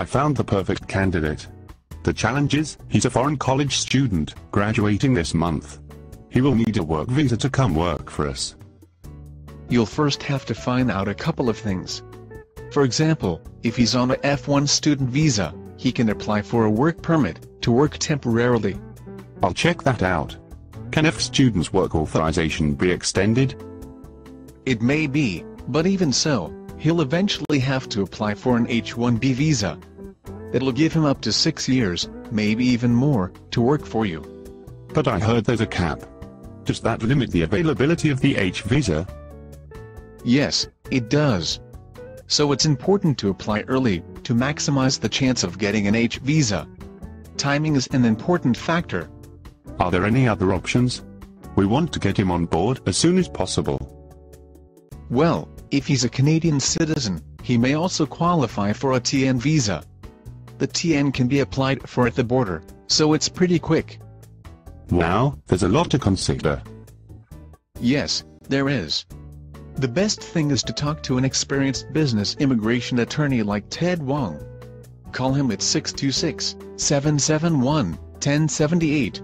I found the perfect candidate. The challenge is, he's a foreign college student, graduating this month. He will need a work visa to come work for us. You'll first have to find out a couple of things. For example, if he's on a F1 student visa, he can apply for a work permit to work temporarily. I'll check that out. Can F students' work authorization be extended? It may be, but even so, he'll eventually have to apply for an H-1B visa. It'll give him up to six years, maybe even more, to work for you. But I heard there's a cap. Does that limit the availability of the H visa? Yes, it does. So it's important to apply early, to maximize the chance of getting an H visa. Timing is an important factor. Are there any other options? We want to get him on board as soon as possible. Well, if he's a Canadian citizen, he may also qualify for a TN visa. The TN can be applied for at the border, so it's pretty quick. Wow, there's a lot to consider. Yes, there is. The best thing is to talk to an experienced business immigration attorney like Ted Huang. Call him at 626 771 1078